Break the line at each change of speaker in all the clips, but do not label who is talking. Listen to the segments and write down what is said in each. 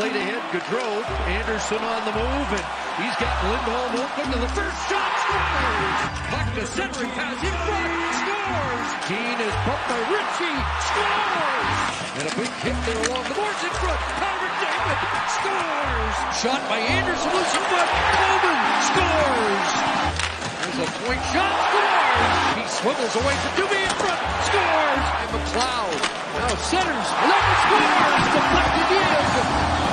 Played ahead, Gaudreau. Anderson on the move, and he's got Lindholm open to the first shot. Scores! Puck to centering pass in front. Scores! Keane is pumped by Ritchie. Scores! And a big hit there along the boards in front. Connor David scores! Shot by Anderson, loose in front. Coleman scores! There's a point shot. Scores! He swivels away to Dubé in front. Scores! And McLeod now centers. Lever scores! Deflected in.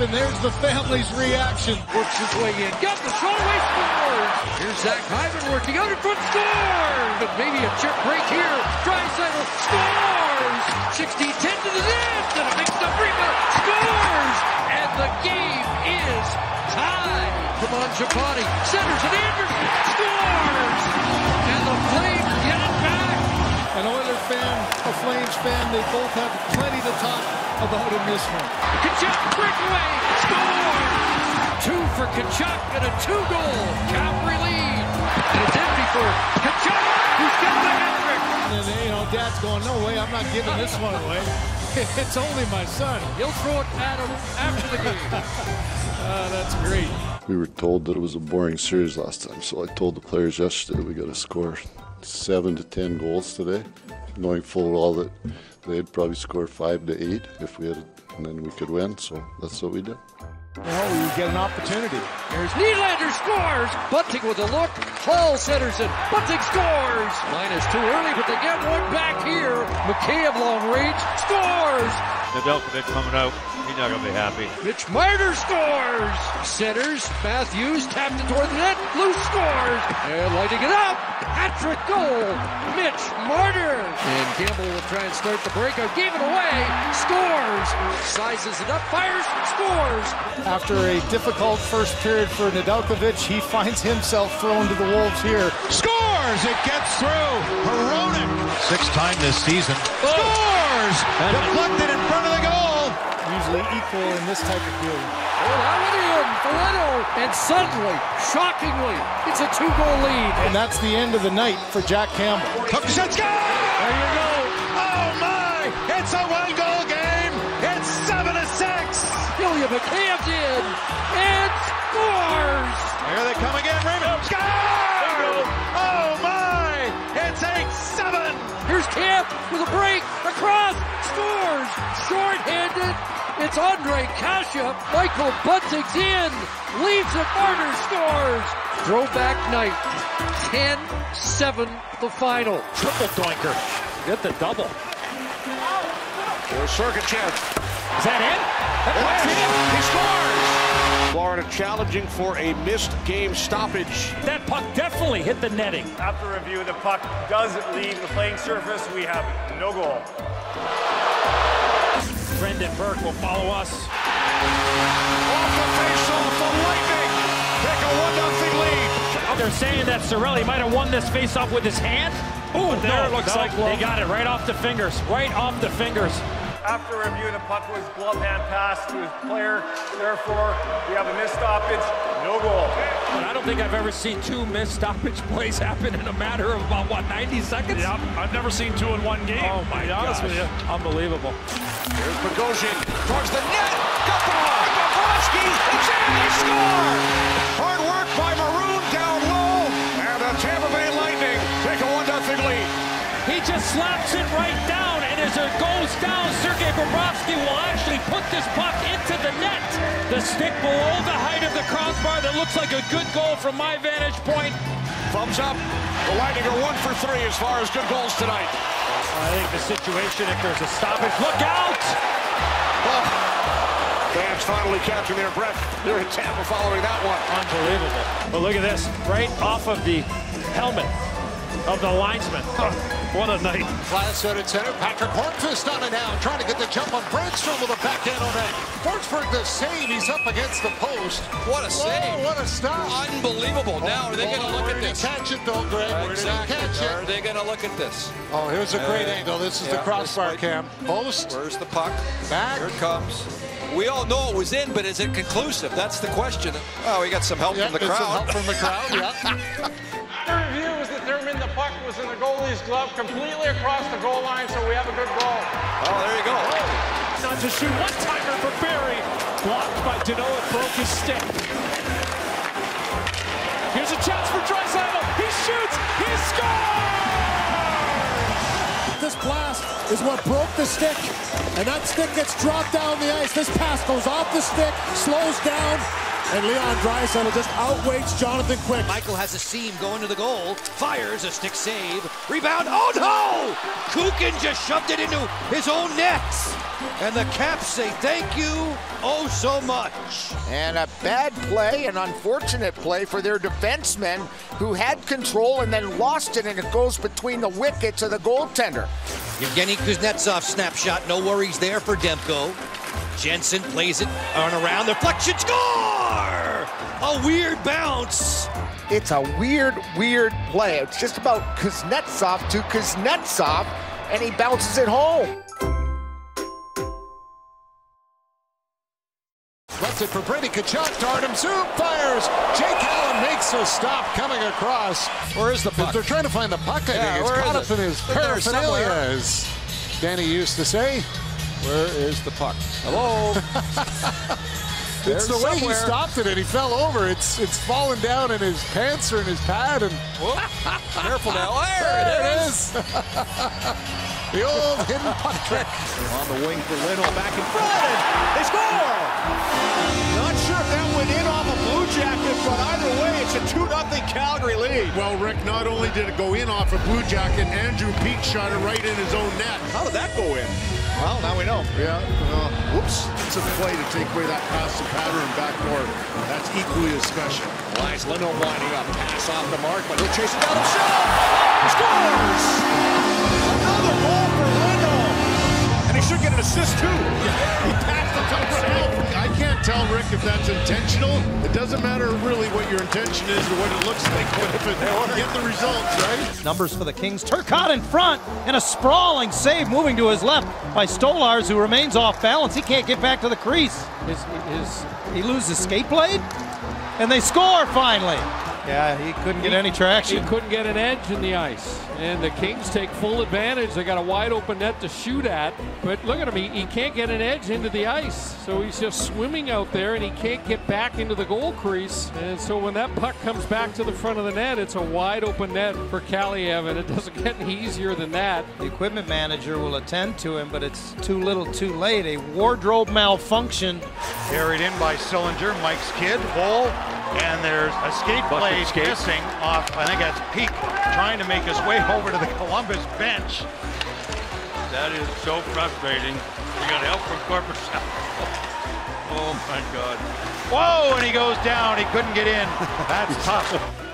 And there's the family's reaction.
Works his way in. Got the shot away. Scores! Here's Zach Hyman working out in front. Scores! But maybe a chip break here. Draisaitl scores! 16-10 to the net. And a mixed up rebound. Scores! And the game is tied. From Mangiapane. Centers and Anderson scores! And the Flames get it back.
An Oilers fan, a Flames fan, they both have plenty to talk about in this one.
Tkachuk breakaway. Scores! Two for Tkachuk and a two-goal Calgary lead. And it's empty for Tkachuk, who's got the hat-trick.
And you know, Dad's going, no way, I'm not giving this one away. It's only my son.
He'll throw it at him after the game.
Ah, that's great.
We were told that it was a boring series last time, so I told the players yesterday we got to score seven to ten goals today, knowing full well that they'd probably score five to eight if we had, and then we could win. So that's what we did.
Oh, you get an opportunity.
Here's Nylander scores. Bunting with a look. Hall centers it. Bunting scores. Line is too early, but they get one back here. Mikheyev long range scores.
Nedeljkovic coming out. He's not going to be happy.
Mitch Marner scores. Centers. Matthews tapped it toward the net. Blue scores. And lighting it up. Hat-trick goal. Mitch Marner. And Campbell will try and start the breakout. Gave it away. Scores. Sizes it up. Fires. Scores.
After a difficult first period for Nedeljkovic, he finds himself thrown to the wolves here.
Scores! It gets through. Hronek. Sixth time this season. Oh. Scores! Deflected in front of the goal.
Usually equal in this type of game.
Oh, that went in. Foligno. And suddenly, shockingly, it's a two-goal lead.
And that's the end of the night for Jack Campbell.
Tukasetsky! There you go. Oh my! It's a one-goal game. It's seven to six.
Ilya Mikheyev in and scores.
Here they come again. Raymond. Score! Oh my! It's eight seven.
Here's Camp with a break across, scores, short-handed. It's Ondrej Kase. Michael Bunting's in, leaves it. Marner scores. Throwback night. 10-7 the final.
Triple doinker. Get the double.
Here's Sergachev.
Is that it?
That's it. He scores. Florida challenging for a missed game stoppage.
That puck definitely hit the netting.
After review, the puck does leave the playing surface. We have no goal.
Brendan Burke will follow us.
Off the face-off, the Lightning take a one-nothing lead.
They're saying that Cirelli might have won this face-off with his hand.
Ooh,
But
there
no,
it looks
no,
like glove.
They got it right off the fingers. Right off the fingers.
After review, the puck was glove hand pass to his player. Therefore, we have a missed stoppage, no goal.
But I don't think I've ever seen two missed stoppage plays happen in a matter of about, what, 90 seconds?
Yeah, I've never seen two in one game.
Oh, my
to be honest
gosh.
with you.
Unbelievable.
Here's Bogosian towards the net. Got the puck. Bobrovsky. It's in. They score. Hard work by Maroon down low. And the Tampa Bay Lightning take a one-nothing lead.
He just slaps it right down, and as it goes down, Sergei Bobrovsky will actually put this puck into the net. The stick below the height of the crossbar that looks like a good goal from my vantage point.
Thumbs up. The Lightning are one for three as far as good goals tonight.
I think the situation, if there's a stoppage, look out!
Oh. Fans finally catching their breath They're in Tampa following that one.
Unbelievable. But look at this, right off of the helmet of the linesman. What a night.
Glass out at center. Patrick Hornqvist on it now, trying to get the jump on Bergstrom with a backhand on that. Forsberg the save. He's up against the post.
What a save.
Oh, what a stop.
Unbelievable. Now, are they going to
Oh,
look at this?
catch it though, Greg? Where did he
Exactly.
catch
Are they going to look at this?
Oh, here's a great
Uh,
angle. This is
yeah,
the crossbar
this
cam. Post.
Where's the puck?
Back.
Here it comes. We all know it was in, but is it conclusive? That's the question. Oh, we got some help
Yeah,
from the
it's some
crowd.
help from the crowd. Yeah.
The review was determined the puck was in the goalie's glove completely across the goal line, so we have a good goal.
Oh, there you go.
Not to shoot one timer
for Barry. Blocked by Dano. It broke his stick. Here's a chance for Draisaitl. He shoots. He scores!
This blast is what broke the stick, and that stick gets dropped down the ice. This pass goes off the stick, slows down, and Leon Draisaitl just outweights Jonathan Quick.
Michael has a seam going to the goal, fires a stick save, rebound. Oh no! Kukin just shoved it into his own nets. And the Caps say thank you oh so much.
And a bad play, an unfortunate play for their defensemen who had control and then lost it, and it goes between the wickets of the goaltender.
Evgeny Kuznetsov snapshot, no worries there for Demko. Jensen plays it on around, deflection score! A weird bounce.
It's a weird, weird play. It's just about Kuznetsov to Kuznetsov, and he bounces it home.
Left it for Brady Tkachuk. Artem Zub fires. Jake Allen makes a stop coming across.
Where is the puck?
They're trying to find the puck. I
Yeah,
think it's caught
is
up
it?
in his
It's in there
paraphernalia, as Danny used to say.
Where is the puck? Hello?
It's the
There's
way he stopped it and he fell over. It's it's fallen down in his pants or in his pad and
Whoop. Careful now. There,
there
it
it
is.
is. the old hidden puck trick.
On the wing for Lindholm, back in front, and they score! But either way, it's a 2-0 Calgary lead.
Well, Rick, not only did it go in off a Blue Jacket, Andrew Peeke shot it right in his own net.
How did that go in? Well, now we know.
Yeah, uh, whoops. It's a play to take away that pass to pattern backdoor. That's equally as special.
Elias Lindholm winding up, pass off the mark, but he'll chase it down himself. He scores! Another goal for Lindholm. And he should get an assist too.
He tell, Rick, if that's intentional. It doesn't matter really what your intention is or what it looks like, but if it, get the results, right?
Numbers for the Kings. Turcotte in front and a sprawling save moving to his left by Stolarz, who remains off balance. He can't get back to the crease. His, his, he loses skate blade, and they score finally. Yeah, he couldn't get any traction.
He couldn't get an edge in the ice. And the Kings take full advantage. They got a wide open net to shoot at. But look at him. He, he can't get an edge into the ice. So he's just swimming out there and he can't get back into the goal crease. And so when that puck comes back to the front of the net, it's a wide open net for Kaliyev. And it doesn't get any easier than that.
The equipment manager will attend to him, but it's too little too late. A wardrobe malfunction.
Carried in by Sillinger, Mike's kid, hole, and there's a skate blade
skate.
missing off, I think that's Peeke, trying to make his way over to the Columbus bench. That is so frustrating. We got help from Corporate South. Oh my God. Whoa, and he goes down. He couldn't get in. That's tough.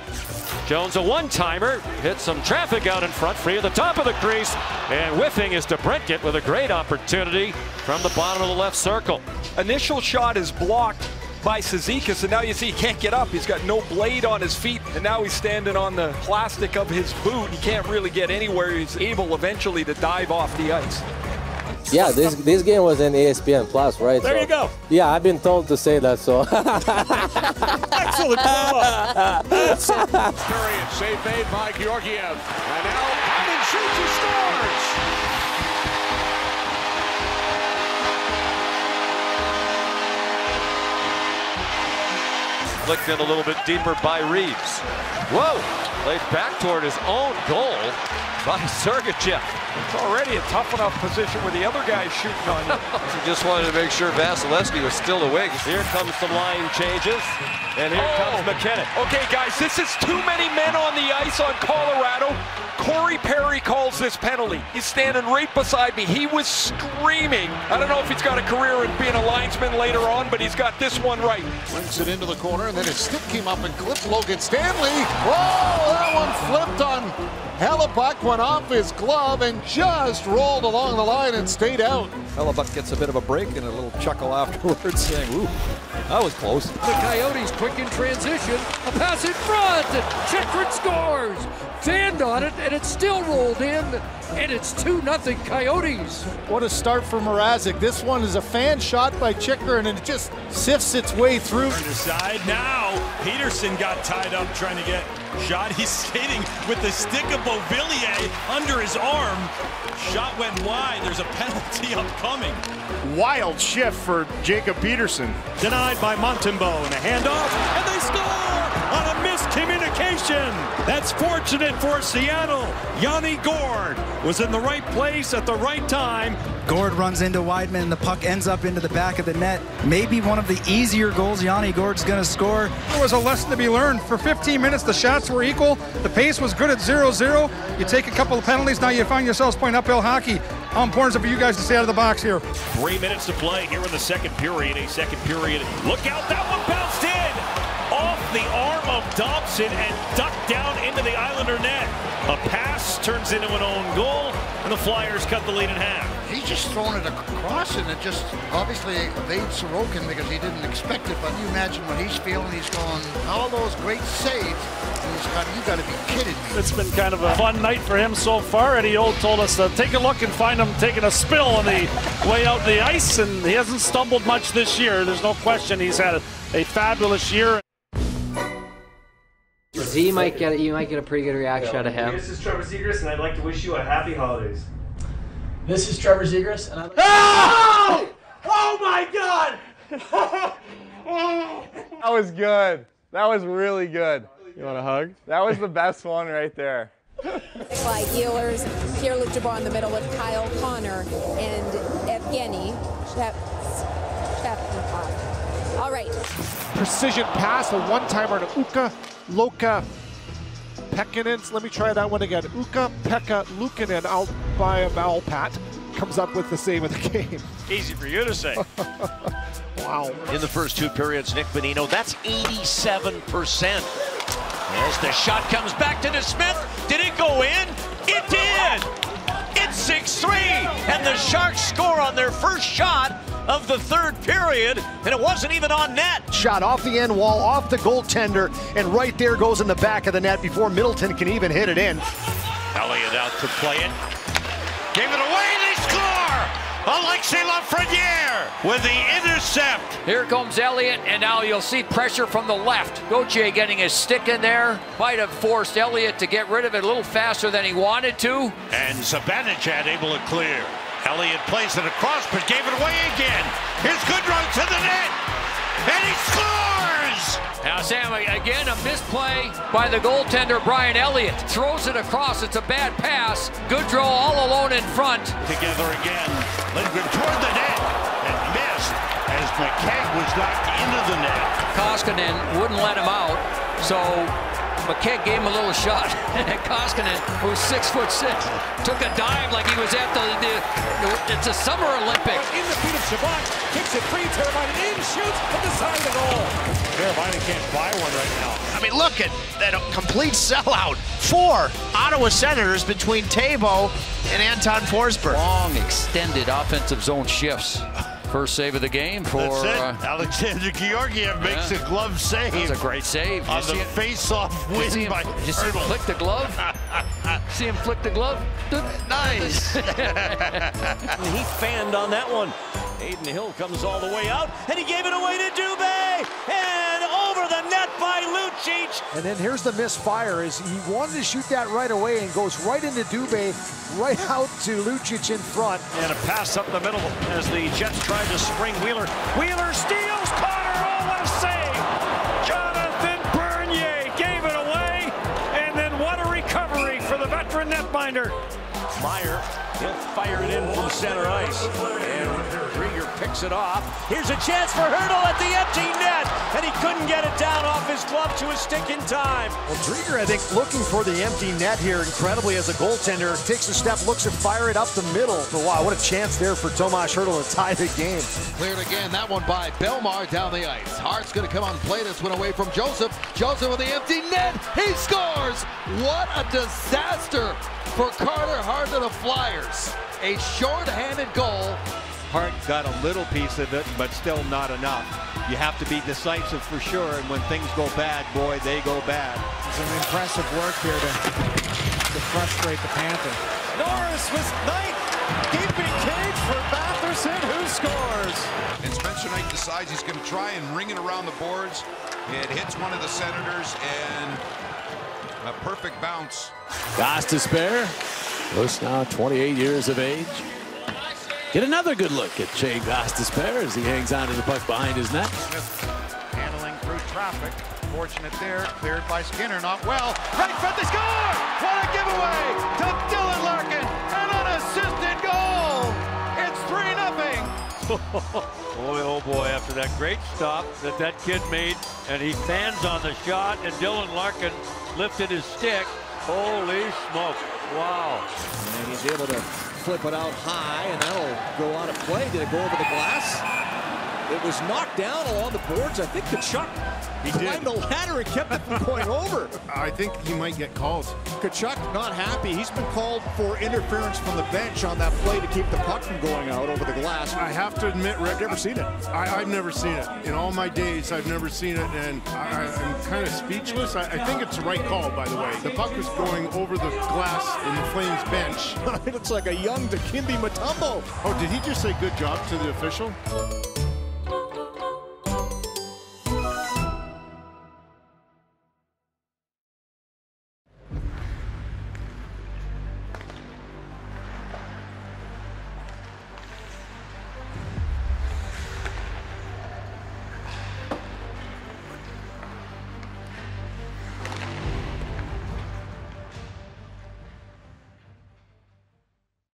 Jones, a one-timer, hit some traffic out in front, free at the top of the crease, and whiffing is DeBrincat with a great opportunity from the bottom of the left circle.
Initial shot is blocked by Cizikas, and now you see he can't get up. He's got no blade on his feet, and now he's standing on the plastic of his boot. He can't really get anywhere. He's able eventually to dive off the ice.
Yeah, this this game was an E ESPN Plus, right?
There
So-
you go.
Yeah, I've been told to say that, so.
Excellent follow. Curry and save made by Georgiev.
Flicked in a little bit deeper by Reeves. Whoa! Laid back toward his own goal by Sergachev.
It's already a tough enough position with the other guy's shooting on you.
He just wanted to make sure Vasilevskiy was still awake. Here comes the line changes, and here oh. comes MacKinnon.
Okay, guys, this is too many men on the ice on Colorado. Corey Perry calls this penalty. He's standing right beside me. He was screaming. I don't know if he's got a career in being a linesman later on, but he's got this one right.
Brings it into the corner, and then his stick came up and clipped Logan Stanley. Whoa, that one flipped on Hellebuyck, went off his glove and just rolled along the line and stayed out.
Hellebuyck gets a bit of a break and a little chuckle afterwards, saying, "Ooh, that was close."
The Coyotes quick in transition. A pass in front. Chychrun scores. Fanned on it, and it's still rolled in. And it's 2 nothing Coyotes.
What a start for Mrazek. This one is a fan shot by Chychrun, and it just sifts its way through.
Side now.
Peterson got tied up trying to get shot. He's skating with the stick of Beauvillier under his arm. Shot went wide. There's a penalty upcoming.
Wild shift for Jacob Peterson.
Denied by Montembeault and a handoff, and they score on a miscommunication. That's fortunate for Seattle. Yanni Gourde was in the right place at the right time.
Gourde runs into Wideman, and the puck ends up into the back of the net. Maybe one of the easier goals Yanni Gourde's going to score.
There was a lesson to be learned. For 15 minutes, the shots were equal. The pace was good at 0-0. You take a couple of penalties, now you find yourselves playing uphill hockey. How important is it for you guys to stay out of the box here?
Three minutes to play here in the second period. A second period. Look out, that one bounced in! Off the arm of Dobson and ducked down into the Islander net. A pass turns into an own goal, and the Flyers cut the lead in half.
He's just thrown it across, and it just obviously evades Sorokin because he didn't expect it. But you imagine what he's feeling. He's going, all those great saves. And he's got, you got to be kidding me.
It's been kind of a fun night for him so far. Eddie Old told us to take a look and find him taking a spill on the way out the ice, and he hasn't stumbled much this year. There's no question he's had a, a fabulous year.
Z might get you might get a pretty good reaction out of him.
This is Trevor Zegras, and I'd like to wish you a happy holidays.
This is Trevor Zegras, and I.
Oh! Oh my God!
that was good. That was really good. You want a hug? That was the best one right there.
By Ehlers, Pierre-Luc Dubois in the middle with Kyle Connor and Evgeny Shevchenko. All right.
Precision pass, a one-timer to Uka, Loka, Pekkanen. Let me try that one again. Uka, Pekka, Lukanen out by a Malpat. Comes up with the save of the game.
Easy for you to say.
wow.
In the first two periods, Nick Bonino, that's 87%. As the shot comes back to DeSmith, did it go in? It did! It's 6-3, and the Sharks score on their first shot of the third period, and it wasn't even on net.
Shot off the end wall, off the goaltender, and right there goes in the back of the net before Middleton can even hit it in.
Elliott out to play it. Alexis Lafreniere with the intercept.
Here comes Elliott, and now you'll see pressure from the left. Gauthier getting his stick in there. Might have forced Elliott to get rid of it a little faster than he wanted to.
And Zibanejad able to clear. Elliott plays it across, but gave it away again. Here's Goodrow to the net, and he scores!
Now, Sam, again, a misplay by the goaltender, Brian Elliott. Throws it across. It's a bad pass. Goodrow all alone in front.
Together again. Lindgren toward the net and missed as McKegg was knocked into the net.
Koskinen wouldn't let him out, so McKegg gave him a little shot. and Koskinen, who's six foot six, took a dive like he was at the, the it's a summer Olympic.
In the feet of Shabbat, kicks it free, Teravainen in, shoots at the side of the goal.
Teravainen can't buy one right now.
I mean, look at that complete sellout. Four Ottawa Senators between Tabo and Anton Forsberg.
Long extended offensive zone shifts. First save of the game for
uh, Alexander Georgiev makes yeah. a glove save.
That was a great save.
On the face-off win
him,
by
Did you see him flick the glove? see him flick the glove?
nice.
he fanned on that one. Adin Hill comes all the way out, and he gave it away to Dubé, and over the net by Lucic.
And then here's the misfire: is he wanted to shoot that right away and goes right into Dubé, right out to Lucic in front.
And a pass up the middle as the Jets tried to spring Wheeler. Wheeler steals Connor. Oh, what a save! Jonathan Bernier gave it away, and then what a recovery for the veteran netminder. Meyer, he'll fire it in from center ice. And Driedger picks it off. Here's a chance for Hertl at the empty net. And he couldn't get it down off his glove to his stick in time.
Well, Driedger, I think, looking for the empty net here incredibly as a goaltender. Takes a step, looks to fire it up the middle. But wow, what a chance there for Tomas Hertl to tie the game.
Cleared again, that one by Belmar down the ice. Hart's going to come on and play this one away from Joseph. Joseph with the empty net. He scores! What a disaster for Carter Hart and the Flyers. A short-handed goal.
Hart got a little piece of it, but still not enough. You have to be decisive for sure, and when things go bad, boy, they go bad.
Some impressive work here to, to frustrate the Panthers.
Norris with ninth, keeping cage for Batherson, who scores.
And Spencer Knight decides he's going to try and ring it around the boards. It hits one of the Senators and a perfect bounce.
Goss to spare. Bush now 28 years of age. Get another good look at Shane Gostisbehere as he hangs on to the puck behind his net.
Handling through traffic. Fortunate there. Cleared by Skinner. Not well. Right front, they score! What a giveaway to Dylan Larkin. An unassisted goal. It's 3 nothing.
boy, oh boy, after that great stop that that kid made, and he fans on the shot, and Dylan Larkin lifted his stick. Holy smoke. Wow.
And he's able to flip it out high, and that'll go out of play. Did it go over the glass? It was knocked down along the boards. I think Tkachuk
He
climbed
did.
the ladder and kept it from going over.
I think he might get called.
Tkachuk not happy. He's been called for interference from the bench on that play to keep the puck from going out over the glass.
I have to admit, Rick,
I've never seen it.
I, I've never seen it. In all my days, I've never seen it, and I, I'm kind of speechless. I, I think it's the right call, by the way. The puck was going over the glass in the Flames bench.
it looks like a young Dikembe Mutombo.
Oh, did he just say good job to the official?